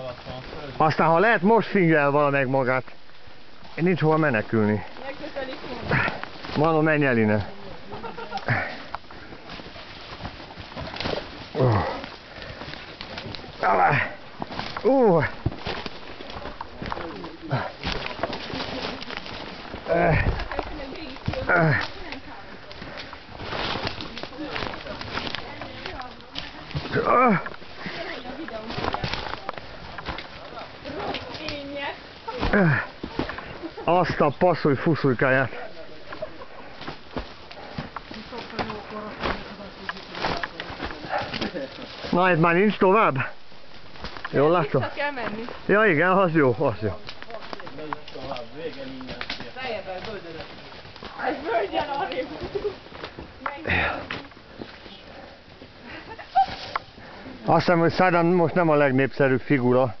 alatt van föld. Aztán ha lehet, most figyel valamelyik magát. Nincs hova menekülni. Mano, menj el innen. Uh. Alá. Uh. Eh. Azt a passzolj fuszujkáját. Na, itt már nincs tovább? Jól látom? Kell menni. Ja igen, az jó, az jó. Egy bölcsön arrébb. Azt hiszem, hogy Saddam most nem a legnépszerűbb figura.